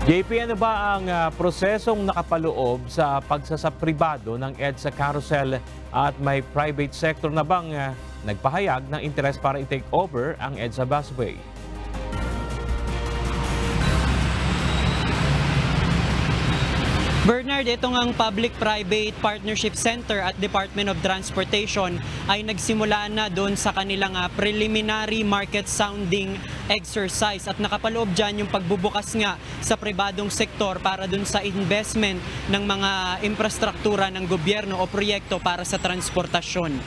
JP, ano ba ang ah, prosesong nakapaloob sa pagsasapribado ng EDSA Carousel at may private sector na bang ah, nagpahayag ng interes para i-take over ang EDSA Busway? Bernard, ito ang Public-Private Partnership Center at Department of Transportation ay nagsimula na doon sa kanilang ah, preliminary market sounding exercise at nakapaloob dyan yung pagbubukas nga sa pribadong sektor para doon sa investment ng mga infrastruktura ng gobyerno o proyekto para sa transportasyon.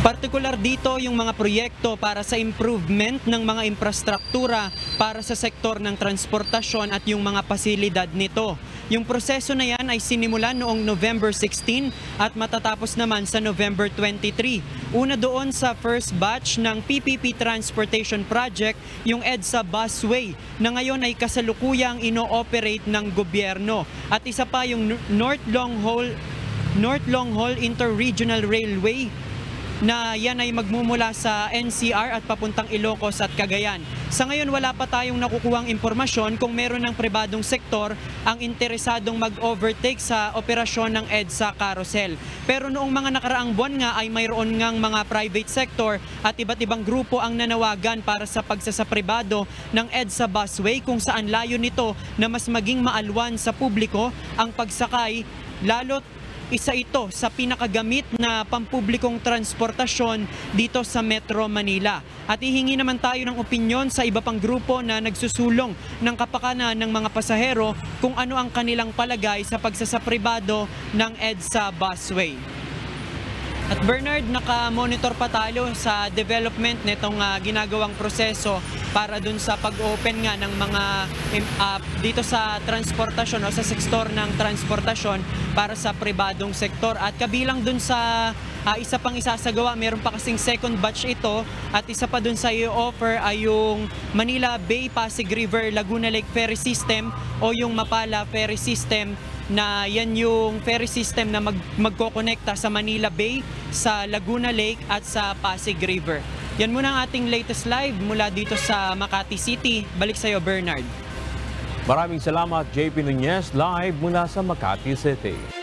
Partikular dito yung mga proyekto para sa improvement ng mga infrastruktura para sa sektor ng transportasyon at yung mga pasilidad nito. Yung proseso na yan ay sinimulan noong November 16 at matatapos naman sa November 23. Una doon sa first batch ng PPP Transportation Project, yung EDSA Busway, na ngayon ay kasalukuyang ino-operate ng gobyerno. At isa pa yung North Long Haul North Long Haul Interregional Railway na yan ay magmumula sa NCR at papuntang Ilocos at Cagayan. Sa ngayon wala pa tayong nakukuhang impormasyon kung meron ng pribadong sektor ang interesadong mag-overtake sa operasyon ng EDSA Carousel. Pero noong mga nakaraang buwan nga ay mayroon ngang mga private sector at iba't ibang grupo ang nanawagan para sa pagsasapribado ng EDSA Busway kung saan layo nito na mas maging maalwan sa publiko ang pagsakay lalo't isa ito sa pinakagamit na pampublikong transportasyon dito sa Metro Manila. At ihingi naman tayo ng opinyon sa iba pang grupo na nagsusulong ng kapakanan ng mga pasahero kung ano ang kanilang palagay sa pagsasapribado ng EDSA busway. At Bernard, naka-monitor pa tayo sa development nitong ah, ginagawang proseso para dun sa pag-open nga ng mga ah, dito sa transportasyon o sa sektor ng transportasyon para sa pribadong sektor. At kabilang dun sa ah, isa pang isasagawa, meron pa kasing second batch ito at isa pa dun sa i-offer ay yung Manila Bay Pasig River Laguna Lake Ferry System o yung Mapala Ferry System na yan yung ferry system na mag magkokonekta sa Manila Bay, sa Laguna Lake at sa Pasig River. Yan muna ang ating latest live mula dito sa Makati City. Balik sa iyo Bernard. Maraming salamat, JP Nunez, live mula sa Makati City.